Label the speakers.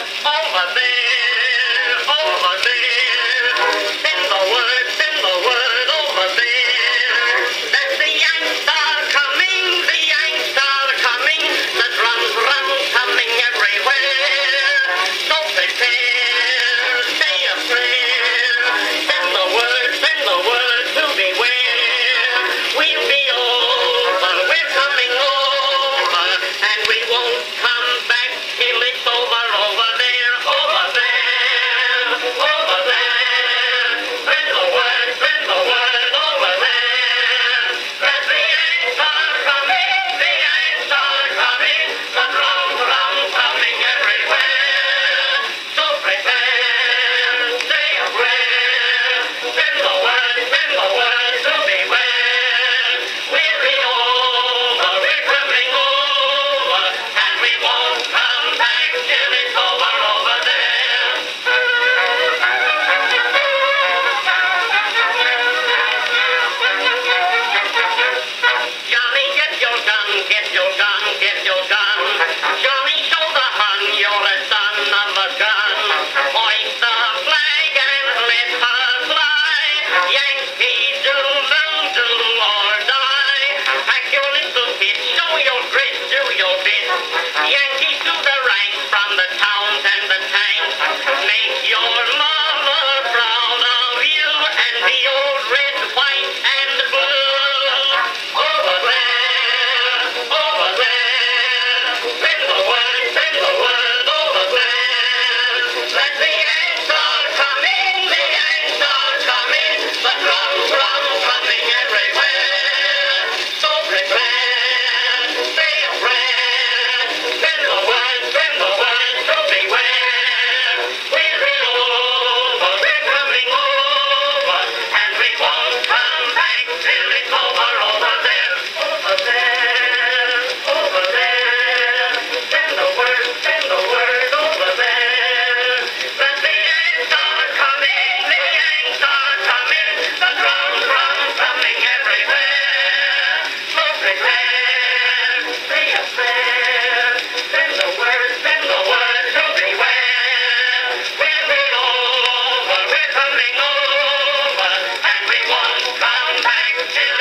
Speaker 1: Vamos bater, vamos bater. Amen. Yankee Bound back to